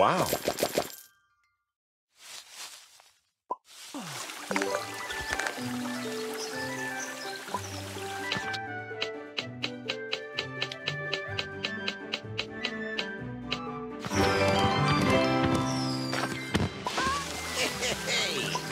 Wow. hey.